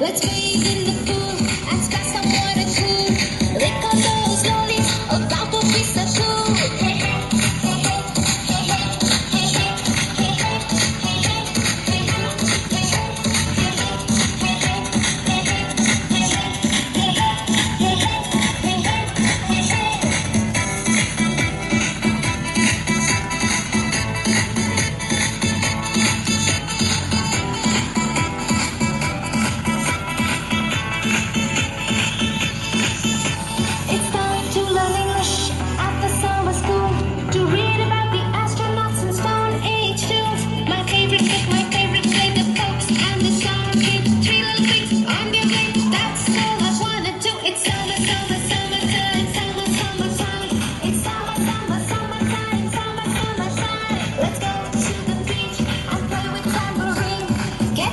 Let's bathe in the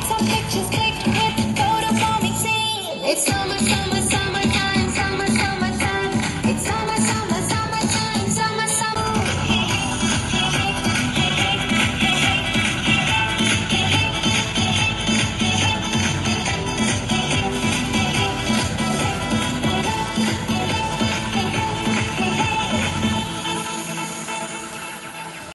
Some pictures clicked with